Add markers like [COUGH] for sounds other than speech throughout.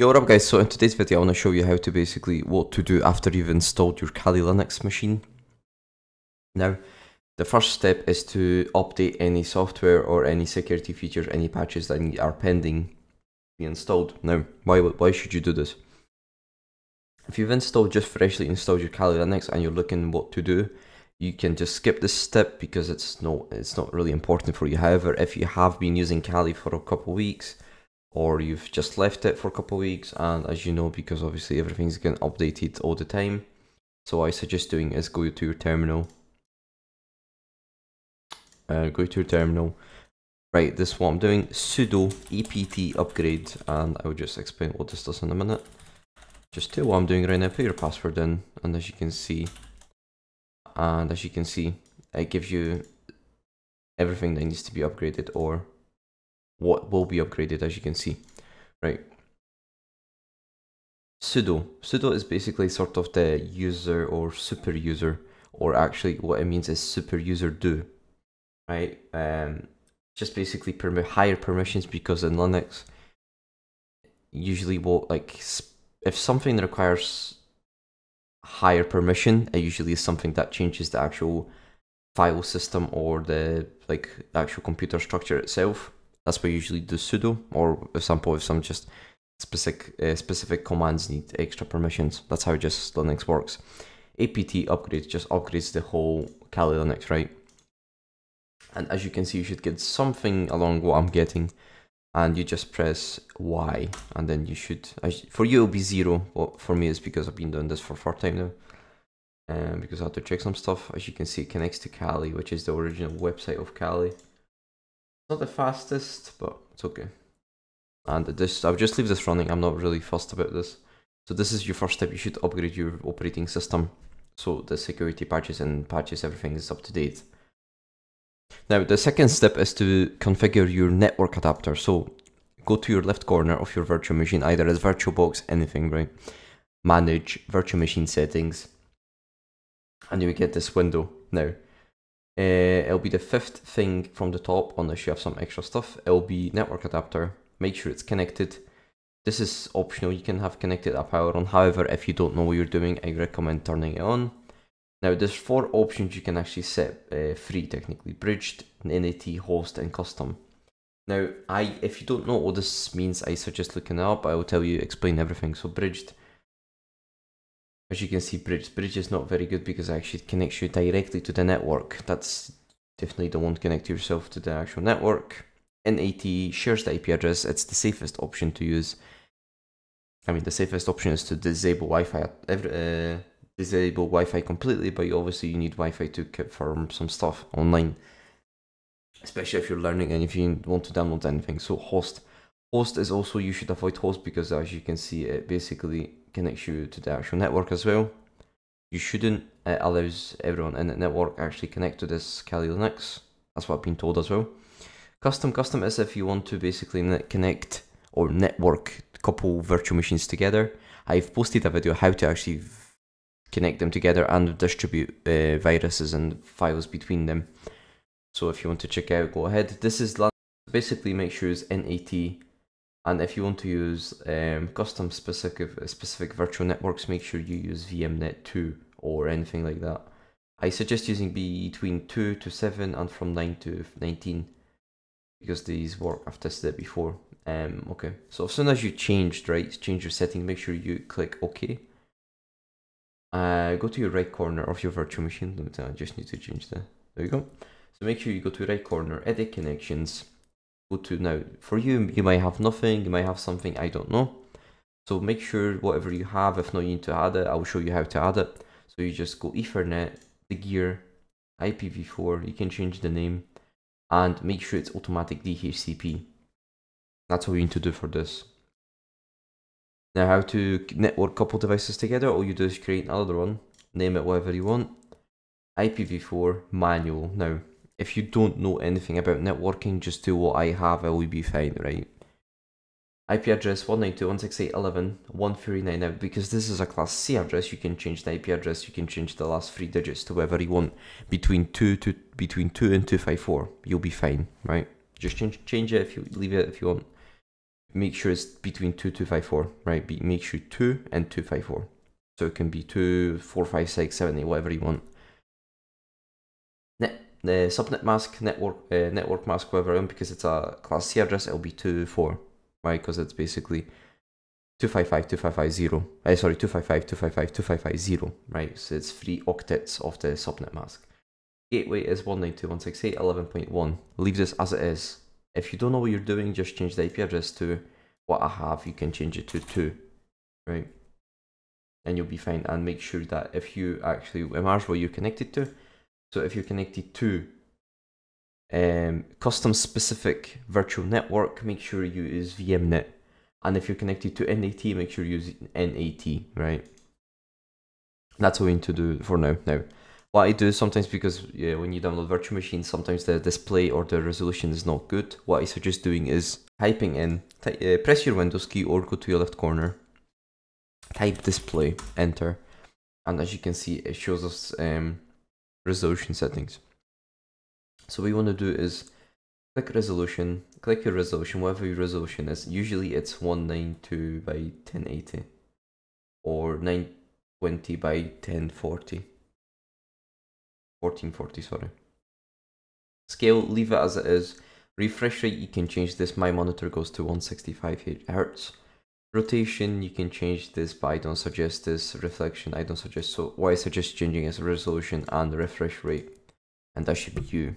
Yo, what up guys, so in today's video I want to show you how to basically what to do after you've installed your Kali Linux machine. Now, the first step is to update any software or any security features, any patches that are pending be installed. Now, why, why should you do this? If you've installed, just freshly installed your Kali Linux and you're looking what to do, you can just skip this step because it's no, it's not really important for you. However, if you have been using Kali for a couple weeks, or you've just left it for a couple of weeks and as you know because obviously everything's getting updated all the time so I suggest doing is go to your terminal. Uh, go to your terminal. Right this is what I'm doing. Sudo apt upgrade and I'll just explain what this does in a minute. Just do what I'm doing right now. Put your password in and as you can see and as you can see it gives you everything that needs to be upgraded or what will be upgraded as you can see, right? Sudo. Sudo is basically sort of the user or super user, or actually what it means is super user do, right? Um, just basically permit higher permissions because in Linux, usually what like if something requires higher permission, it usually is something that changes the actual file system or the like actual computer structure itself that's why usually do sudo, or example if some just specific uh, specific commands need extra permissions. That's how just Linux works. apt upgrade just upgrades the whole Kali Linux, right? And as you can see, you should get something along what I'm getting, and you just press Y, and then you should. For you, it'll be zero. But for me, it's because I've been doing this for four time now. Um, because I have to check some stuff. As you can see, it connects to Kali, which is the original website of Kali. Not the fastest, but it's okay. And this, I'll just leave this running. I'm not really fussed about this. So this is your first step. You should upgrade your operating system. So the security patches and patches, everything is up to date. Now, the second step is to configure your network adapter. So go to your left corner of your virtual machine, either as VirtualBox, anything, right? Manage virtual machine settings. And you will get this window. Now, uh, it'll be the fifth thing from the top unless you have some extra stuff. It'll be network adapter. Make sure it's connected. This is optional. You can have connected a power on. However, if you don't know what you're doing, I recommend turning it on. Now, there's four options you can actually set uh, free technically. Bridged, NAT, host, and custom. Now, I if you don't know what this means, I suggest looking up. I will tell you, explain everything. So bridged as you can see, Bridge. Bridge is not very good because it actually connects you directly to the network. That's definitely don't want to connect yourself to the actual network. NAT shares the IP address. It's the safest option to use. I mean, the safest option is to disable Wi-Fi. Uh, disable Wi-Fi completely, but obviously you need Wi-Fi to confirm some stuff online, especially if you're learning and if you want to download anything. So host, host is also you should avoid host because as you can see, it basically connects you to the actual network as well. You shouldn't. It allows everyone in the network actually connect to this Kali Linux. That's what I've been told as well. Custom custom is if you want to basically connect or network couple virtual machines together. I've posted a video how to actually connect them together and distribute uh, viruses and files between them. So if you want to check out, go ahead. This is basically make sure it's NAT and if you want to use um, custom specific specific virtual networks, make sure you use VMnet 2 or anything like that. I suggest using between 2 to 7 and from 9 to 19 because these work. I've tested it before. Um, okay, so as soon as you changed, right, change your setting, make sure you click OK. Uh, go to your right corner of your virtual machine. I just need to change that. There you go. So make sure you go to right corner, edit connections, go to now for you you might have nothing you might have something i don't know. So make sure whatever you have if not you need to add it i'll show you how to add it. So you just go ethernet the gear ipv4 you can change the name and make sure it's automatic dhcp that's all you need to do for this. Now how to network couple devices together all you do is create another one name it whatever you want. Ipv4 manual now if you don't know anything about networking, just do what I have, it will be fine, right? IP address 192.168.11.139 now because this is a class C address you can change the IP address you can change the last three digits to whatever you want between 2 to between 2 and 254 you'll be fine right just change change it if you leave it if you want make sure it's between 2254, right? Be, make sure 2 and 254. So it can be 2, 4, 5, 6, 7, 8, whatever you want. The subnet mask, network uh, network mask, whatever, because it's a class C address, it'll be 2, 4, right? Because it's basically 255, 2550, uh, sorry, 255, 255, 2550, right? So it's three octets of the subnet mask. Gateway is 192.168.11.1. Leave this as it is. If you don't know what you're doing, just change the IP address to what I have. You can change it to 2, right? And you'll be fine. And make sure that if you actually, imagine what you're connected to. So if you're connected to um, custom specific virtual network, make sure you use VMNet. And if you're connected to NAT, make sure you use NAT, right? That's what we need to do for now. Now, what I do sometimes because yeah, when you download virtual machines, sometimes the display or the resolution is not good. What I suggest doing is typing in, uh, press your Windows key or go to your left corner, type display, enter, and as you can see, it shows us um, resolution settings. So what we want to do is click resolution, click your resolution, whatever your resolution is. Usually it's 192 by 1080 or 920 by 1040 1440, sorry. Scale, leave it as it is. Refresh rate, you can change this. My monitor goes to 165 Hertz. Rotation, you can change this, but I don't suggest this. Reflection, I don't suggest. So what I suggest changing is resolution and refresh rate. And that should be you.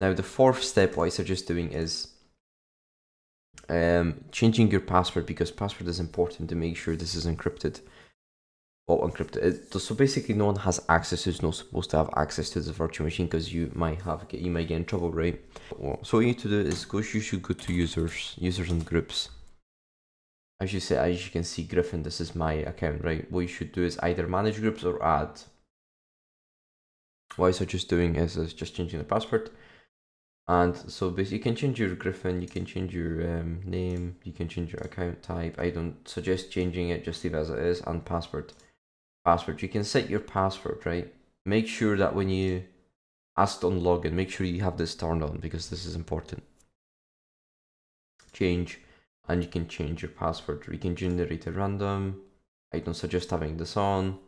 Now the fourth step, what I suggest doing is um, changing your password because password is important to make sure this is encrypted or encrypted. so basically, no one has access who's not supposed to have access to the virtual machine because you might have you might get in trouble, right? Well, So what you need to do is go. You should go to users, users and groups. As you say, as you can see, Griffin, this is my account, right? What you should do is either manage groups or add. What I suggest doing is, is just changing the password. And so basically you can change your Griffin, you can change your um, name, you can change your account type. I don't suggest changing it, just leave it as it is, and password password. You can set your password, right? Make sure that when you ask on login, make sure you have this turned on because this is important. Change, and you can change your password. We can generate a random. I don't suggest having this on.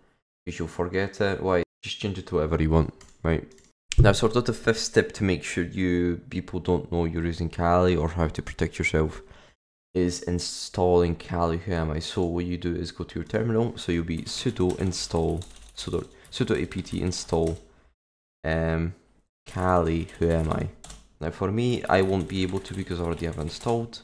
You should forget it. Why? Just change it to whatever you want, right? Now, sort of the fifth step to make sure you people don't know you're using Kali or how to protect yourself is installing Kali Who Am I. So what you do is go to your terminal. So you'll be sudo install sudo sudo apt install um Kali Who Am I. Now for me, I won't be able to because I already have installed.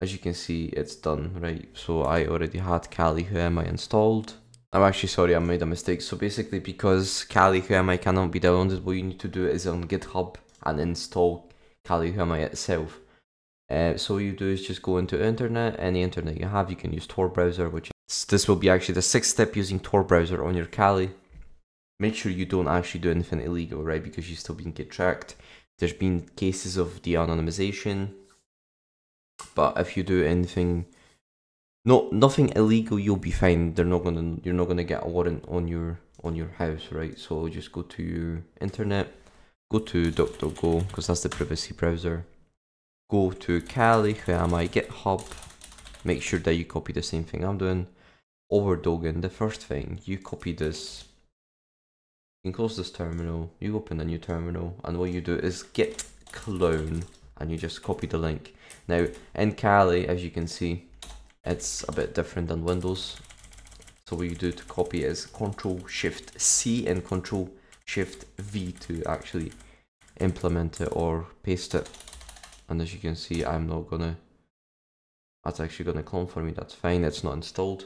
As you can see, it's done, right? So I already had Kali I installed. I'm actually sorry, I made a mistake. So basically, because Kali I cannot be downloaded, what you need to do is on GitHub and install Kali I itself. Uh, so all you do is just go into internet, any internet you have, you can use Tor browser, which is, this will be actually the sixth step using Tor browser on your Kali. Make sure you don't actually do anything illegal, right? Because you're still being get tracked. There's been cases of de-anonymization, but if you do anything, no, nothing illegal, you'll be fine. They're not gonna, you're not gonna get a warrant on your on your house, right? So just go to your internet, go to DuckDuckGo because that's the privacy browser go to Kali, who am I, GitHub, make sure that you copy the same thing I'm doing. Over Dogen, the first thing, you copy this. You can close this terminal, you open a new terminal, and what you do is git clone, and you just copy the link. Now, in Kali, as you can see, it's a bit different than Windows. So what you do to copy is Control Shift C and Control Shift V to actually implement it or paste it. And as you can see I'm not gonna that's actually gonna clone for me. That's fine. It's not installed.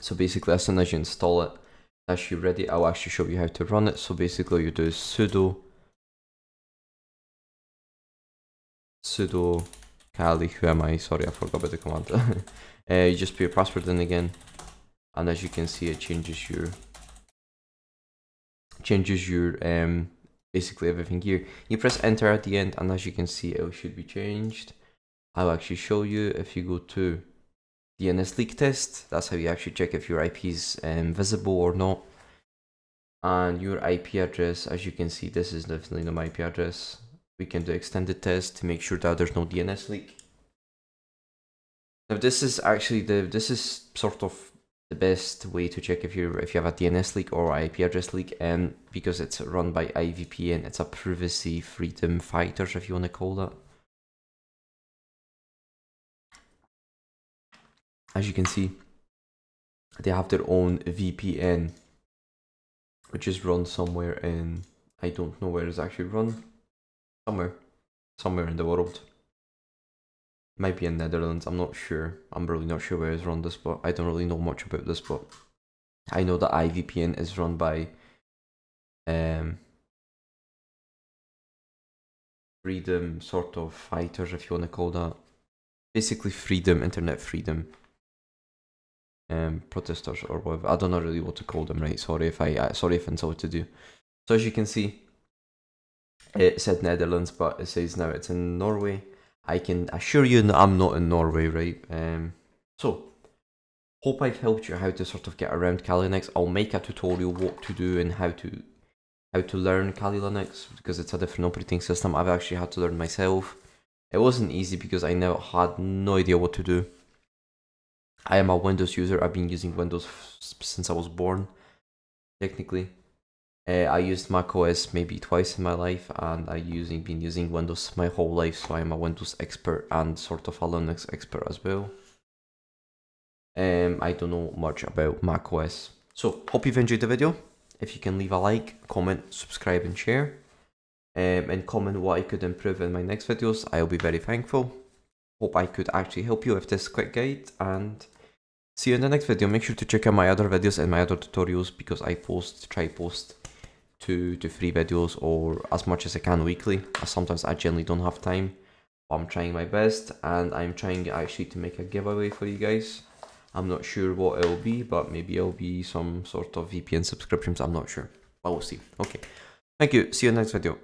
So basically as soon as you install it as you're ready I'll actually show you how to run it. So basically you do sudo sudo Kali who am I sorry I forgot about the command [LAUGHS] uh, you just put your password in again and as you can see it changes your changes your um basically everything here. You press enter at the end and as you can see it should be changed. I'll actually show you if you go to DNS leak test. That's how you actually check if your IP is um, visible or not. And your IP address, as you can see, this is definitely not my IP address. We can do extended test to make sure that there's no DNS leak. Now this is actually the this is sort of the best way to check if you if you have a DNS leak or IP address leak, and because it's run by IVPN, it's a privacy freedom fighters if you want to call that. As you can see, they have their own VPN, which is run somewhere in I don't know where it's actually run, somewhere, somewhere in the world might be in Netherlands. I'm not sure. I'm really not sure where it's run this, but I don't really know much about this. But I know that IVPN is run by um, freedom sort of fighters, if you want to call that. Basically, freedom, internet freedom, um, protesters or whatever. I don't know really what to call them. Right? Sorry if I uh, sorry if I insulted you. So as you can see, it said Netherlands, but it says now it's in Norway. I can assure you I'm not in Norway, right? Um, so, hope I've helped you how to sort of get around Kali Linux. I'll make a tutorial what to do and how to how to learn Kali Linux because it's a different operating system. I've actually had to learn myself. It wasn't easy because I never had no idea what to do. I am a Windows user. I've been using Windows since I was born, technically. Uh, I used Mac OS maybe twice in my life, and I using been using Windows my whole life, so I'm a Windows expert and sort of a Linux expert as well. Um, I don't know much about Mac OS. So, hope you've enjoyed the video. If you can leave a like, comment, subscribe and share. Um, and comment what I could improve in my next videos, I'll be very thankful. Hope I could actually help you with this quick guide and see you in the next video. Make sure to check out my other videos and my other tutorials because I post, try post two to three videos or as much as I can weekly. Sometimes I generally don't have time. But I'm trying my best and I'm trying actually to make a giveaway for you guys. I'm not sure what it'll be, but maybe it'll be some sort of VPN subscriptions. I'm not sure, but we'll see. Okay. Thank you. See you in the next video.